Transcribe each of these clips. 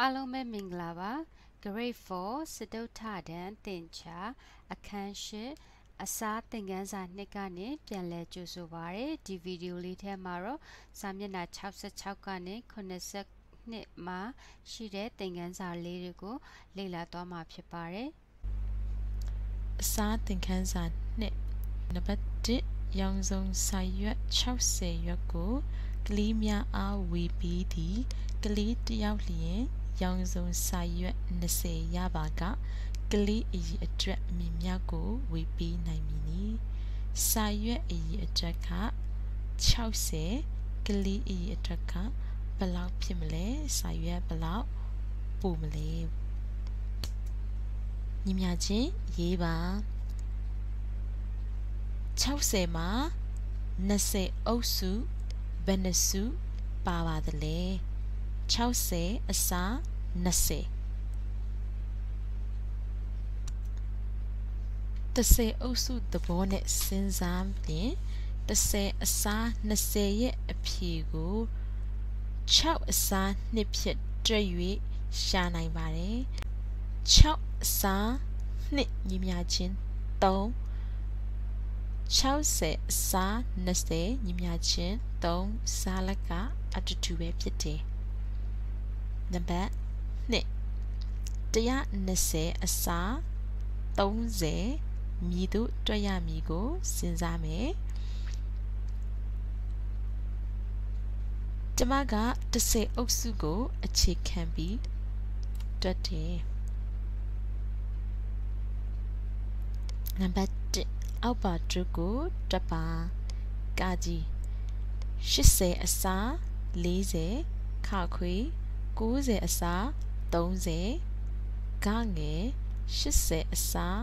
အားလုံးပဲမင်္ဂလာပါ Grade 4စတုထတန်းသင်ချာအခန်းရှိအစားသင်ခန်းစာနှစ်ကနေပြန်လည်ကြိုဆိုပါရစေဒီဗီဒီယိုလေးထဲမှာတော့စာမျက်နှာ66ကနေ82မှာရှိတဲ့သင်ခန်းစာလေးတွေကိုလေ့လာသွားမှာဖြစ်ပါတယ်အစားသင်ခန်းစာနှစ်နံပါတ်1ရောင်စုံစာရွက်60ရွက်ကိုကလေးများအားဝေပြီးသည်ကလေးတယောက်လျင် ရောင်စုံစာရွက်20ရပါကကလေးအည်အတွက်မြင်များကိုဝေပေးနိုင်မည်နီစာရွက်အည်အတွက်က60ကလေးအည်အတွက်ကဘယ်လောက်ဖြစ်မလဲစာရွက်ဘယ်လောက်ပို့မလဲညီမချင်းရေးပါ60မှာ20အုပ်စုဘယ်နှစုပါပါသလဲ 60အစား2030အုပ်စုသဘောနဲ့စဉ်းစားရင်30အစား20ရဲ့အဖြေကို6အစား2ဖြစ်တွက်၍ရှာနိုင်ပါတယ်6အစား2ညီမြချင်း3 60အစား20ညီမြချင်း3စားလက်ကအတူတူပဲဖြစ်တယ် နံပါတ်2 120အစား30မြည်သူတွက်ရမည်ကိုစဉ်းစားမယ်ကျမက30အုပ်စုကို အခြေခံပြီးတွက်တယ်နံပါတ်1အောက်ပါဒုကိုတွက်ပါကာကြီး80အစား40ခခွေ 90အစား30ဂငယ်80အစား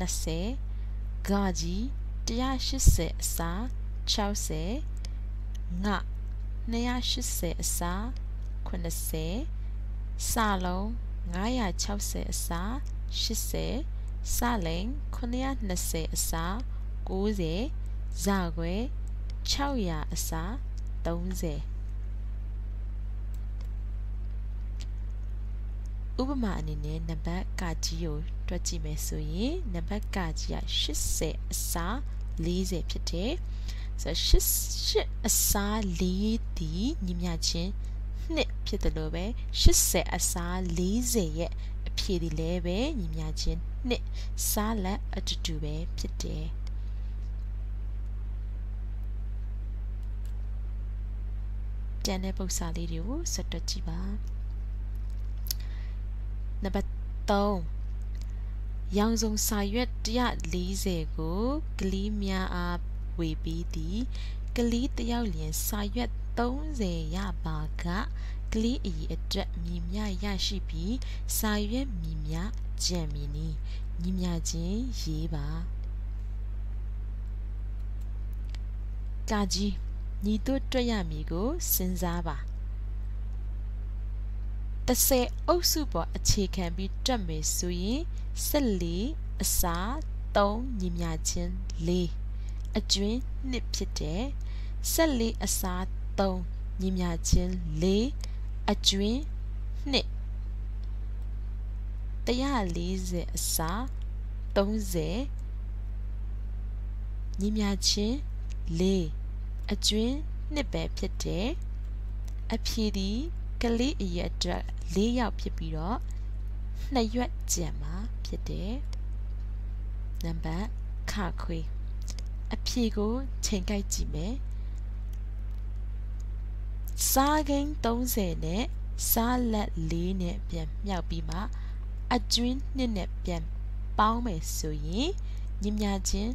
20ဂကြီး180အစား60င280အစား80စလုံး960အစား80စလိန်920အစား90ဇာခွဲ600အစား30 ဥပမာအနေနဲ့နံပါတ်ကကြီးကိုတွက်ကြည့်မယ်ဆိုရင်နံပါတ်ကကြီးက80အစား40ဖြစ်တယ်ဆိုတော့8အစား4ဒီညီမြချင်းနှစ်ဖြစ်တယ်လို့ပဲ80အစား40ရဲ့အဖြေဒီလည်းပဲညီမြချင်းနှစ်စားလက်အတူတူပဲဖြစ်တယ်ကျန်တဲ့ပု္ပ္ပစာလေးတွေကိုဆက်တွက်ကြည့်ပါ နံပါတ်3ရောင်စုံစာရွက်140ကိုကလေးများအားဝေပြီးသည်ကလေးတယောက်လျင်စာရွက်30ရပါကကလေးအည်အတွက်မြည်မြရရှိပြီးစာရွက်မြည်မြကြံမီနီညီမြချင်းရေးပါကာကြီးညီတို့တွေ့ရမည်ကိုစဉ်းစားပါ 30အုပ်စုပေါ်အခြေခံပြီးတွက်မယ်ဆိုရင်14အစား3ညီမြချင်း4အကျွင်း2ဖြစ်တယ်14အစား3ညီမြချင်း4အကျွင်း2 140အစား30ညီမြချင်း4အကျွင်း2ပဲဖြစ်တယ်အဖြေဒီ ကလေးအရက်အတွက်၄ယောက်ဖြစ်ပြီးတော့နှစ်ရွက်ကြံမှာဖြစ်တယ်နံပါတ်ခခွေအဖြေကိုချိန်ကြိုက်ကြည့်မယ်စားကိန်း30နဲ့စားလက်4နဲ့ပြန်မြောက်ပြီးမှအကျွင်း2နဲ့ပြန်ပေါင်းမယ်ဆိုရင်ညမြချင်း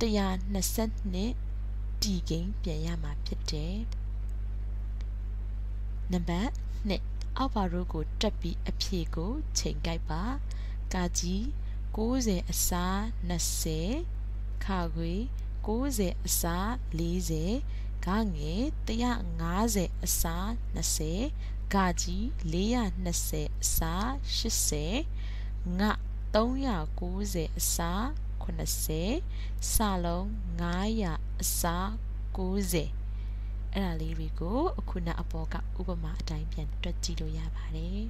122တီကိန်းပြန်ရမှာဖြစ်တယ် နံပါတ်2အောက်ပါရိုးကိုတက်ပြီးအဖြေကိုချိန်ကြိုက်ပါကာကြီး90အစား20ခါခွေ90အစား40ဂငယ်150အစား20ဂကြီး420အစား80င390အစား80စလုံး900အစား90 အဲ့ဒါလေးတွေကိုအခုနအပေါ်ကဥပမာအတိုင်းပြန်တွက်ကြည့်လို့ရပါတယ်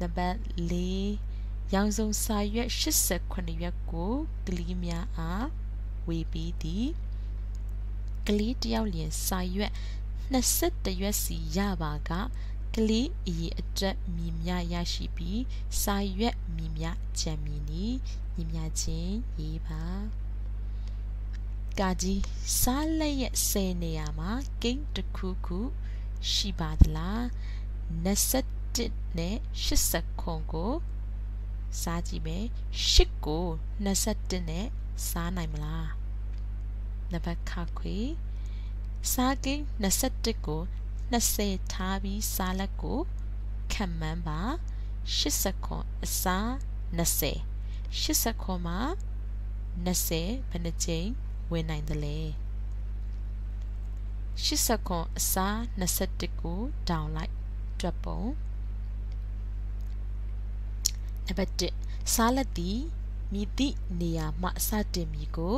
နံပါတ်၄ရောင်စုံစာရွက်89ရွက်ကိုကလေးများအားဝေပြီးသည်ကလေးတယောက်လျင်စာရွက်21ရွက်စီရပါကကလေးအည်အတွက်မြည်များရရှိပြီးစာရွက်မြည်များကြံမြည်နီမြည်များခြင်းရေးပါ ကာကြီးစားလက်ရဲ့ဆယ်နေရာမှာဂိမ်းတစ်ခုခုရှိပါသလား21နဲ့80ခွန်ကိုစားကြည့်မယ်8ကို21နဲ့စားနိုင်မလားနံပါတ်ခခွေစားကိန်း21ကို20ထားပြီးစားလက်ကိုခံမှန်းပါ80ခွန်အစား20 80ခွန်မှာ20ဘယ်နှကြိမ် ဝင်နိုင်သလဲ80ခွန်အစား21ကိုဒေါင်လိုက်တွက်ပုံနံပါတ်1စားလက်သည်မြည်သည့်နေရာမှစတင်မည်ကို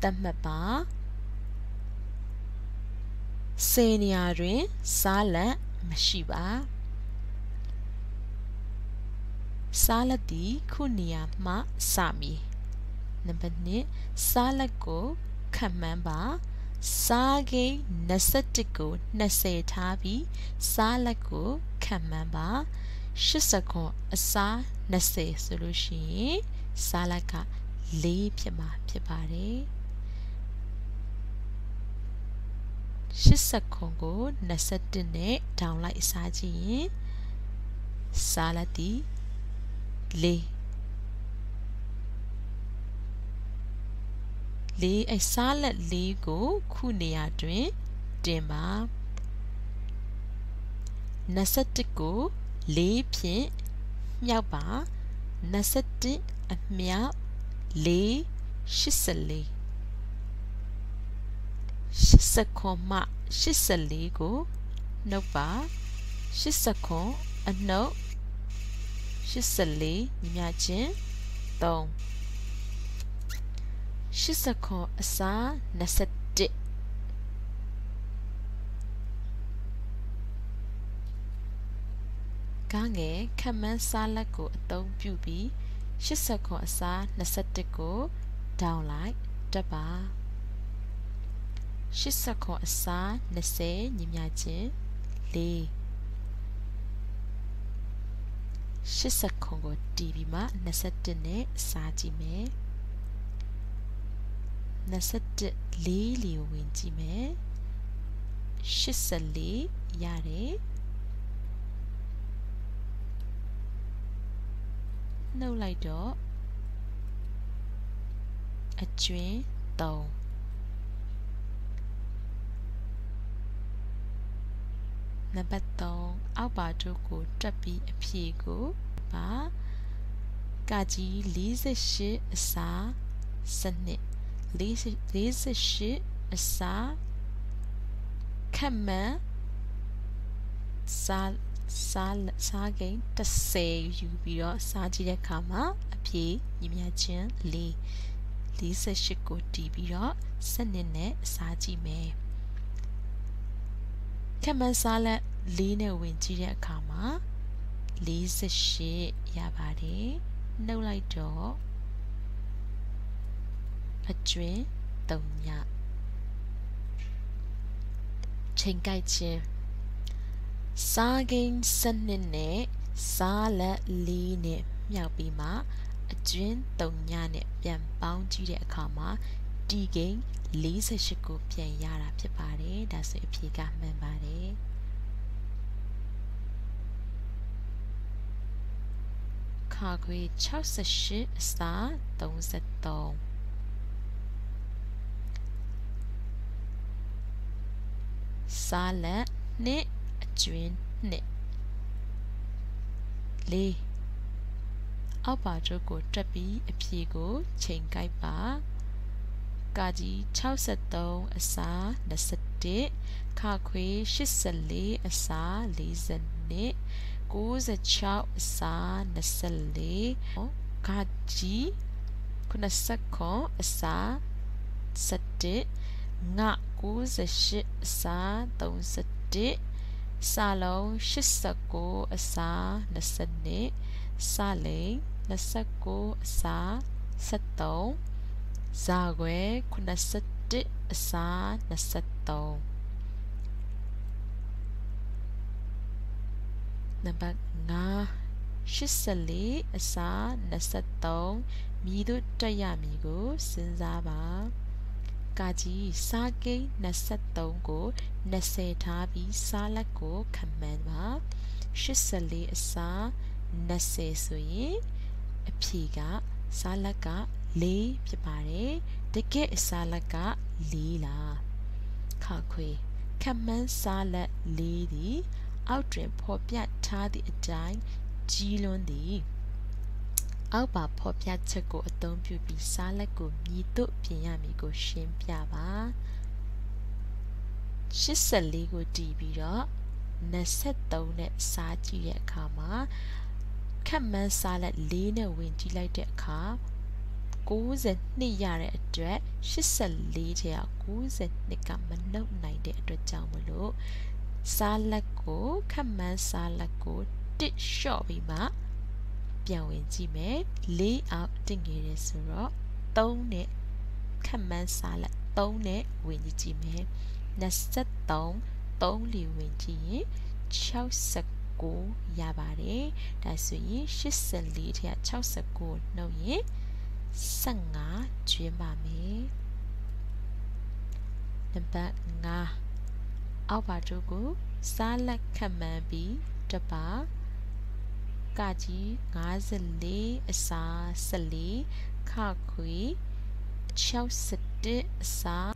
သတ်မှတ်ပါစေနေရာတွင်စားလက်မရှိပါစားလက်သည်ခုနေရာမှစမည် နံပါတ်2စားလက်ကိုခတ်မှန်းပါစားကိန်း21ကို20ထားပြီးစားလက်ကိုခံမှန်းပါ80ခွန်အစား20ဆိုလို့ရှိရင်စားလက်က4ဖြစ်မှာဖြစ်ပါတယ်80ခွန်ကို21နဲ့ဒေါင်လိုက်စားကြည့်ရင်စားလက်ဒီ4 လေးအစားလက်လေးကို ခုနေရာတွင်တင်ပါ21ကို4ဖြင့်မြောက်ပါ21အမြောက်4 84 80ခွန်မှ84ကိုနှုတ်ပါ80ခွန်အနှုတ်84ညီမချင်း3 89အစား21ကားငယ်ခမန်းစားလက်ကိုအသုံးပြုပြီး89အစား21ကိုဒေါင်းလိုက်တက်ပါ89အစား20ညီမြချင်း4 89ကိုတီးပြီးမှ21နဲ့စားကြည့်မယ် 21လေးလီကိုဝင်ကြည့်မယ်84ရတယ်နှုတ်လိုက်တော့အကျွင်း3နံပါတ်3အောက်ပါတို့ကိုတွက်ပြီးအဖြေကိုပါကကြီး48အစားစနစ် 48အစားခက်မှန်စားစားစားကိန်း30ယူပြီးတော့စားကြည့်တဲ့အခါမှာအဖြေညီမချင်း4 48ကိုတီးပြီးတော့စနစ်နဲ့စားကြည့်မယ်ခက်မှန်စားလက်4နဲ့ဝင်ကြည့်တဲ့အခါမှာ48ရပါတယ်နှုတ်လိုက်တော့ အကျွင်းတုံညချိန်ကြိုက်ခြင်းစားကိန်းစနစ်နဲ့စားလက်လေးနဲ့မြောက်ပြီးမှအကျွင်းတုံညနဲ့ပြန်ပေါင်းကြည့်တဲ့အခါမှာတီကိန်း48ကိုပြန်ရတာဖြစ်ပါတယ်ဒါဆိုအဖြေကမှန်ပါတယ်ခါခွေ68အစား33 စားလက်နှစ်အကျွင်းနှစ်လေးအောက်ပါတို့ကိုတွက်ပြီးအဖြေကိုချိန်ကိုက်ပါကာကြီး63အစား21ခခွေ84အစား42 96အစား24ကာကြီး90ခွန်အစား17 င98အစား31စာလုံး89အစား22စာလိန်29အစား73ဇာခွဲ81အစား23နံပါတ်5 84အစား23မြည်တို့တက်ရမည်ကိုစဉ်းစားပါ ကာကြီးစားကိန်း23ကို20ထားပြီးစားလက်ကိုခံမှန်းပါ84အစား20ဆိုရင်အဖြေကစားလက်က4ဖြစ်ပါတယ်တကယ်အစားလက်က4လားခါခွေခံမှန်းစားလက်4သည်အောက်တွင်ဖော်ပြထားသည့်အတိုင်းကြီးလွန်းသည် အောက်ပါဖော်ပြချက်ကိုအသုံးပြုပြီးစားလက်ကိုမြည်တို့ပြင်ရမည်ကိုရှင်းပြပါ84ကိုတီးပြီးတော့23နဲ့စားကြည့်တဲ့အခါမှာခက်မှန်းစားလက်4နဲ့ဝင်ကြည့်လိုက်တဲ့အခါ92ရတဲ့အတွက်84ထဲက92ကမနှုတ်နိုင်တဲ့အတွက်ကြောင့်မလို့စားလက်ကိုခက်မှန်းစားလက်ကိုတစ်လျှော့ပြီးမှ ပြန်ဝင်ကြည့်မယ်၄အောက်တင်ငယ်တယ်ဆိုတော့3နဲ့ခက်မှန်းစားလက်3နဲ့ဝင်ကြည့်မယ်23 3လီဝင်ကြည့်ရင်69ရပါတယ်ဒါဆိုရင်84ထဲက69နှုတ်ရင်15ကျွင်းပါမယ်နံပါတ်5အောက်ပါတို့ကိုစားလက်ခတ်မှန်းပြီးတပါ ကကြီး54အစား14ခခွေ61အစား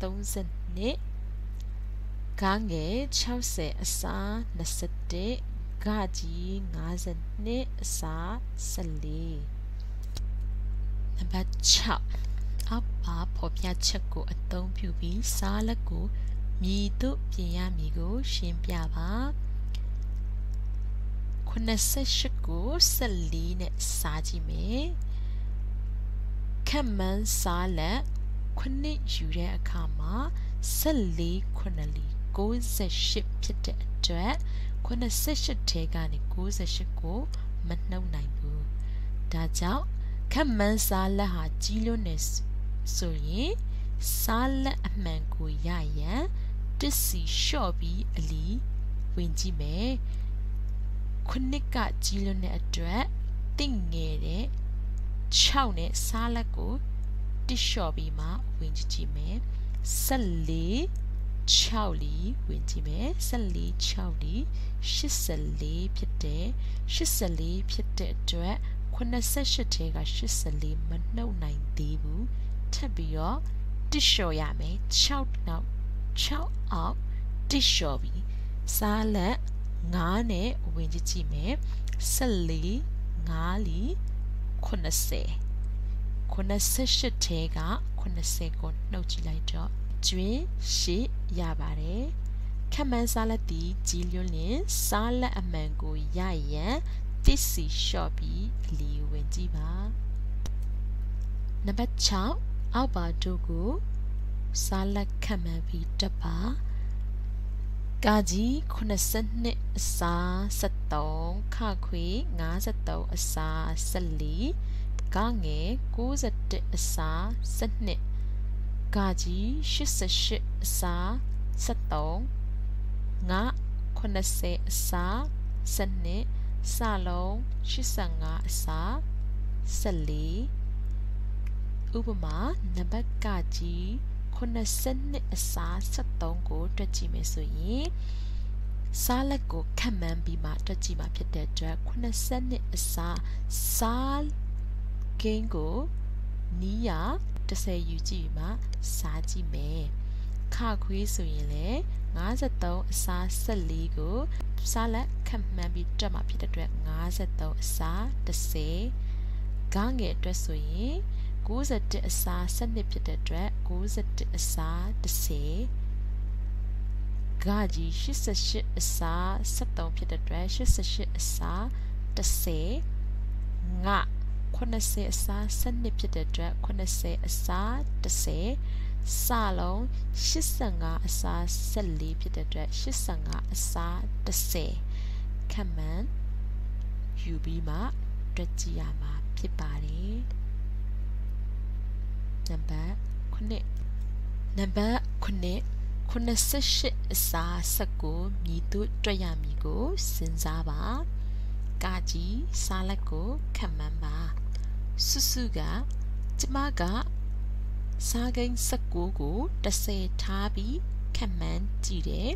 32ဂါငယ်60အစား21ဂါကြီး52အစား14နံပါတ်6အောက်ပါဖော်ပြချက်ကိုအသုံးပြုပြီးစားလက်ကိုမြည်တို့ပြင်ရမည်ကို ရှင်းပြပါ 88ကို14နဲ့စားကြည့်မယ်ခက်မှန်းစားလက်ခုနှစ်ယူတဲ့အခါမှာ14ခုနှစ်လီ68ဖြစ်တဲ့အတွက်88ထဲကနေ68ကိုမနှုတ်နိုင်ဘူးဒါကြောင့်ခက်မှန်းစားလက်ဟာကြီးလွန်းနေဆိုရင်စားလက်အမှန်ကိုရရန်တစီလျှော့ပြီးအလီဝင်ကြည့်မယ် ခုနှစ်ကကြီးလွန်းတဲ့အတွက်တင့်ငယ်တဲ့6နဲ့စားလက်ကိုတိလျှော့ပြီးမှဝင်ကြည့်မယ်14 6လီဝင်ကြည့်မယ်14 6လီ84ဖြစ်တယ်84ဖြစ်တဲ့အတွက်88ထဲက84မနှုတ်နိုင်သေးဘူးထပ်ပြီးတော့တိလျှော်ရမယ်6နောက်6အောက်တိလျှော်ပြီးစားလက် 9နဲ့ဝင်ကြည့်မယ်14 9လီ80 88ထဲက80ကိုနှုတ်ကြည့်လိုက်တော့ကျွင်းရှိရပါတယ်ခမန်းစားလက်တီကြီးလွန်းလင်စားလက်အမှန်ကိုရရန်တစ္စီလျှော့ပြီးအလီဝင်ကြည့်ပါနံပါတ်6အောက်ပါတို့ကိုစားလက်ခမန်းပြီးတက်ပါ ကာကြီး82အစား73ခခွေ53အစား14ကငယ်61အစား12ကာကြီး88အစား73ငါ80အစား12စလုံး85အစား14ဥပမာနံပါတ်ကကြီး 82အစား73ကိုတွက်ကြည့်မယ်ဆိုရင်စားလက်ကိုခတ်မှန်းပြီးမှတွက်ကြည့်မှာဖြစ်တဲ့အတွက်82အစားစားကင်းကိုနီးရ30ယူကြည့်မှစားကြည့်မယ်ခခွေးဆိုရင်လည်း53အစား14ကိုစားလက်ခတ်မှန်းပြီးတွက်မှာဖြစ်တဲ့အတွက်53အစား30ဂါငယ်အတွက်ဆိုရင် 91အစား12ဖြစ်တဲ့အတွက်91အစား10ဂါကြီး88အစား73ဖြစ်တဲ့အတွက်88အစား10ငါ80အစား12ဖြစ်တဲ့အတွက်80အစား10စလုံး85အစား14ဖြစ်တဲ့အတွက်85အစား30ခန့်မှန်ယူပြီးမှတွက်ကြည့်ရမှာဖြစ်ပါတယ် နံပါတ်9နံပါတ်9 88အစား19မြည်သူတွက်ရမည်ကိုစဉ်းစားပါကာကြီးစားလက်ကိုခံမှန်းပါစုစုကကျမကစားကိန်း19ကို30ထားပြီးခံမှန်းကြည့်တယ်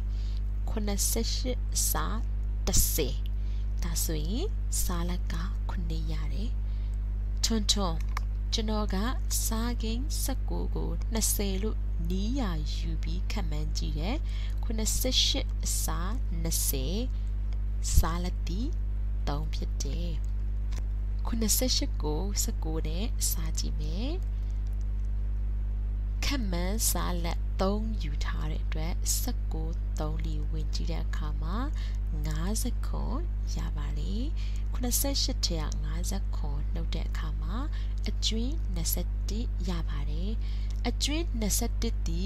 88အစား30ဒါဆိုရင်စားလက်က9ရတယ်ထွန်းထွန်း ကျွန်တော်ကစားကိန်း19ကို20လို့နီးရာယူပြီးခံမှန်းကြည့်တယ်88အစား20စားလက်တီ3ဖြစ်တယ်88ကို19နဲ့စားကြည့်မယ်ခက်မှန်းစားလက် 3ယူထားတဲ့အတွက်19 3လီဝင်ကြည့်တဲ့အခါမှာ50ခွန်ရပါလေ88ထဲက50ခွန်နှုတ်တဲ့အခါမှာအကျွင်း21ရပါတယ်အကျွင်း21ဒီ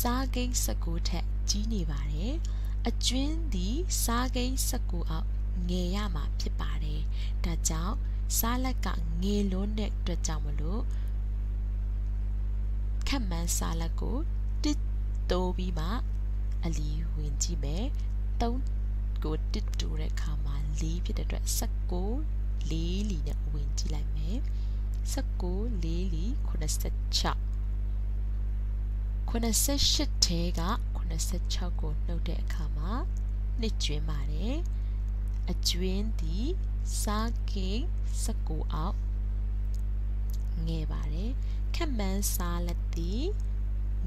စားကိန်း19ထက်ကြီးနေပါတယ်အကျွင်းဒီစားကိန်း19အောက်ငယ်ရမှာဖြစ်ပါတယ်ဒါကြောင့်စားလက်ကငယ်လွန်းတဲ့အတွက်ကြောင့်မလို့ခက်မှန်းစားလက်ကို တစ်တိုးပြီးမှအလီဝင်ကြည့်မယ်3ကိုတစ်တိုးတဲ့အခါမှာ4ဖြစ်တဲ့အတွက်19 4လီနဲ့ဝင်ကြည့်လိုက်မယ်19 4လီ86 88ထဲက86ကိုနှုတ်တဲ့အခါမှာနှစ်ကျွင်းပါတယ်အကျွင်းသည်စားကိန်း19အောက်ငယ်ပါတယ်ခက်မှန်းစားလက်သည်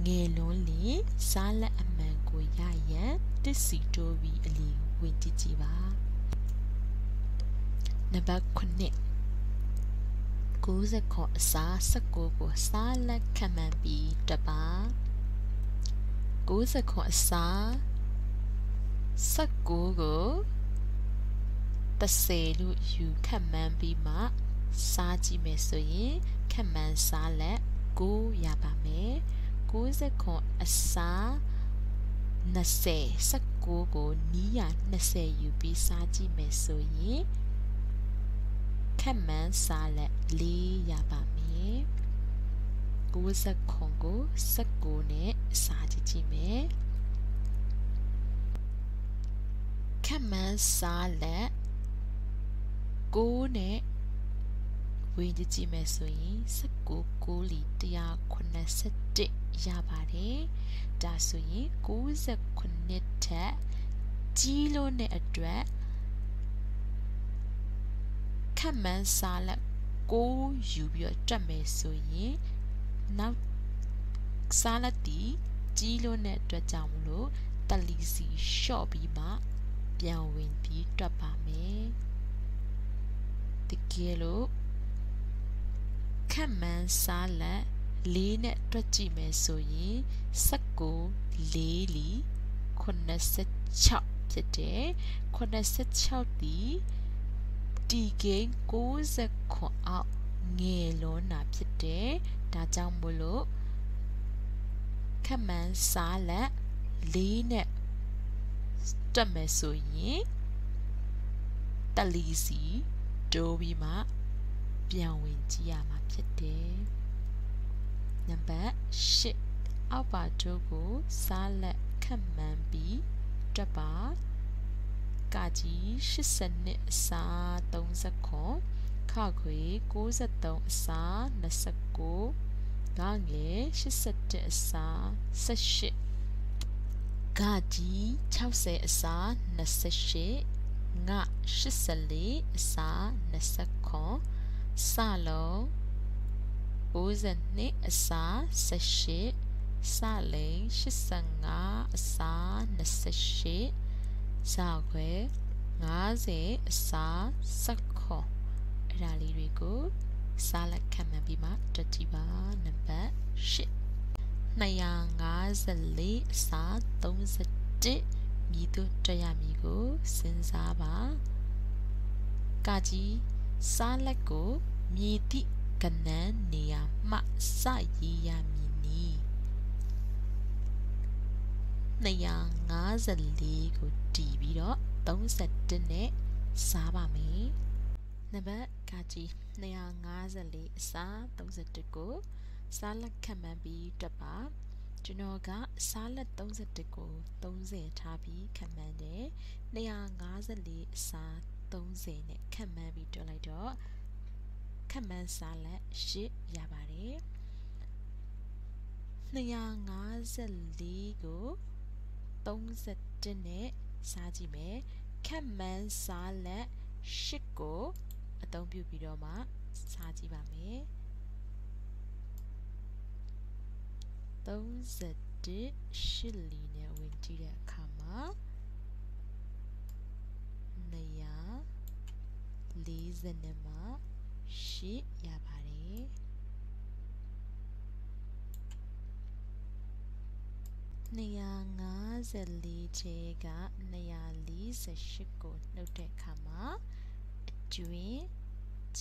ငယ်လွန်းလျင်စားလက်အမှန်ကိုရရန်တစ်စီတိုးပြီးအလီဝင်ကြည့်ကြည့်ပါနံပါတ်9 90ခေါ်အစား19ကိုစားလက်ခံမှန်ပြီးတပါ90ခေါ်အစား19ကို30လို့ယူခတ်မှန်းပြီးမှစားကြည့်မယ်ဆိုရင်ခတ်မှန်းစားလက်9ရပါမယ် 90ခွန်အစား20 19ကိုနီးရ20ယူပြီးစားကြည့်မယ်ဆိုရင်ခက်မှန်းစားလက်4ရပါမယ်90ခွန်ကို19နဲ့စားကြည့်ကြည့်မယ်ခက်မှန်းစားလက်6နဲ့ ဝင်ကြည့်ကြည့်မယ်ဆိုရင်19 9လီ181ရပါတယ်ဒါဆိုရင်69ထက်ကြီးလို့တဲ့အတွက်ခက်မှန်းစားလက်6ယူပြီးတော့တွက်မယ်ဆိုရင်နောက်စားလက်တီကြီးလို့တဲ့အတွက်ကြောင့်မလို့တလီစီရှော့ပြီးမှပြန်ဝင်ပြီးတွက်ပါမယ်တကယ်လို့ ခက်မှန်းစားလက်လေးနဲ့တွက်ကြည့်မယ်ဆိုရင်19လေးလီ86ဖြစ်တယ်86ဒီဒီဂိမ်း60ခွန်အောက်ငယ်လွန်းတာဖြစ်တယ်ဒါကြောင့်မို့လို့ခက်မှန်းစားလက်လေးနဲ့တွက်မယ်ဆိုရင်တလီစီဒိုးပြီးမှ ပြန်ဝင်ကြည့်ရမှာဖြစ်တယ်နံပါတ်၈အောက်ပါတို့ကိုစားလက်ခတ်မှန်းပြီးတွက်ပါကာကြီး80နှစ်အစား30ခွန်ခခွေ63အစား29ငါငယ်87အစား18ကာကြီး60အစား28ငါ84အစား20ခွန် စလုံး92အစား18စလိန်85အစား28ဇာခွဲ90အစား19အဲ့ဒါလေးတွေကိုစားလက်ခံမှန်းပြီးမှတွက်ကြည့်ပါနံပါတ်8 254အစား31မြည်သူတွက်ရမည်ကိုစဉ်းစားပါကာကြီး စားလက်ကိုမြည်သည့်ကနန်းနေရာမှစရည်ရမည်နီ254ကိုတီးပြီးတော့31နဲ့စားပါမယ်နံပါတ်ကကြီး254အစား31ကိုစားလက်ခတ်မှန်းပြီးတွက်ပါကျွန်တော်ကစားလက်31ကို30ထားပြီးခတ်မှန်းတယ်254အစား 30နဲ့ခန့်မှန်းပြီးတွက်လိုက်တော့ခန့်မှန်းစာလက်8ရပါတယ်254ကို31နဲ့စားကြည့်မယ်ခန့်မှန်းစာလက်8ကိုအသုံးပြုပြီးတော့မှစားကြည့်ပါမယ်31 8လီနဲ့ဝင်ကြည့်တဲ့အခါမှာ200 40မှာ8ရပါတယ်254ခြေက248ကိုနှုတ်တဲ့အခါမှာအကျွင်း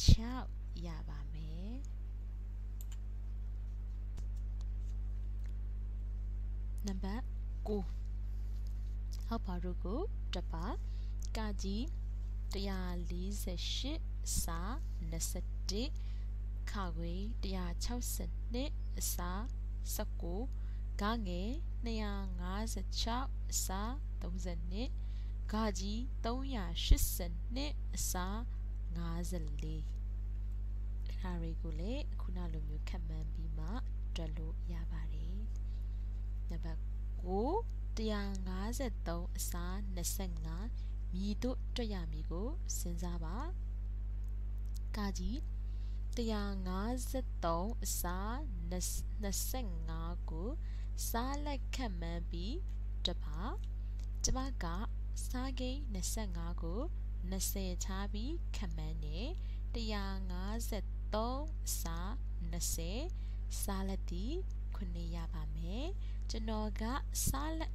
6ရပါမယ်နံပါတ်9ဟောက်ပါတို့ကိုတပါကကြီး 148စာ21ခါခွေ162အစာ19ဂငယ်256အစာ32ဂကြီး382အစာ54ဒါတွေကိုလည်းခုနလိုမျိုးခက်မှန်းပြီးမှတွက်လို့ရပါတယ်နံပါတ်9 153အစား25 မြည်တို့တွက်ရမည်ကိုစဉ်းစားပါကာကြီး153အစား25ကိုစားလက်ခတ်မှန်းပြီးတပါကျမကစားကိန်း25ကို20ချားပြီးခတ်မှန်းနေ153စား20စားလက်ဒီ9ရပါမယ်ကျွန်တော်ကစားလက်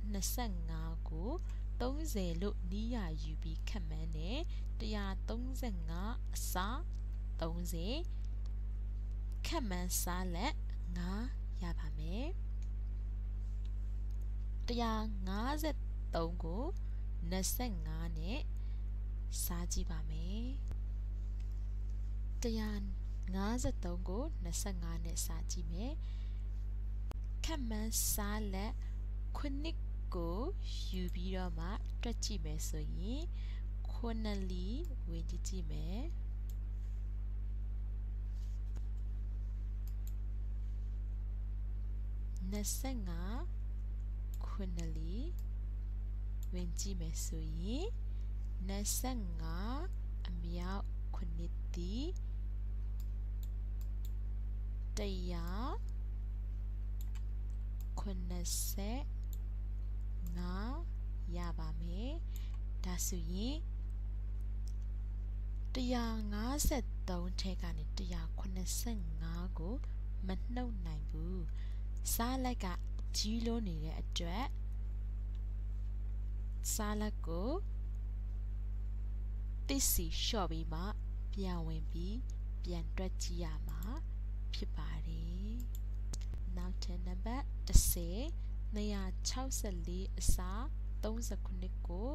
25ကို 30လို့နီးရယူပြီးခတ်မှန်းနေ135အစား30ခတ်မှန်းစားလက်9ရပါမယ်153ကို25နဲ့စားကြည့်ပါမယ်153ကို25နဲ့စားကြည့်မယ်ခက်မှန်းစားလက်ခုနှစ် ကိုယူပြီးတော့မှတွက်ကြည့်မယ်ဆိုရင်ခုနှစ်လီဝင်ကြည့်ကြည့်မယ်25ခုနှစ်လီဝင်ကြည့်မယ်ဆိုရင်25အမြောက်ခုနှစ်တီ100 85ရပါမယ်ဒါဆိုရင်153ထဲကနေ185ကိုမနှုတ်နိုင်ဘူးစားလိုက်ကကြီးလို့နေတဲ့အတွက်စားလက်ကိုတစ္စီလျှော့ပြီးမှပြန်ဝင်ပြီးပြန်တွက်ကြည့်ရမှာဖြစ်ပါတယ်နောက်ထပ်နံပါတ်10 264အစား39ကို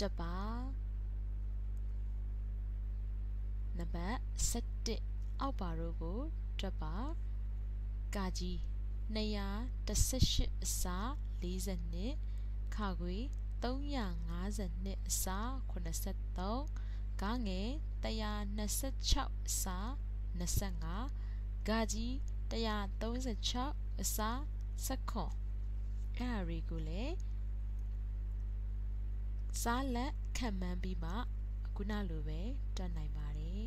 တပါနံပါတ်17အောက်ပါတို့ကိုတပါကာကြီး218အစား42ခါခွေ352အစား83ဂါငယ်126အစား25ဂါကြီး136အစား19 အဲ့အရာကိုလည်းစားလက်ခံမှန်းပြီးမှခုနလိုပဲတွက်နိုင်ပါတယ်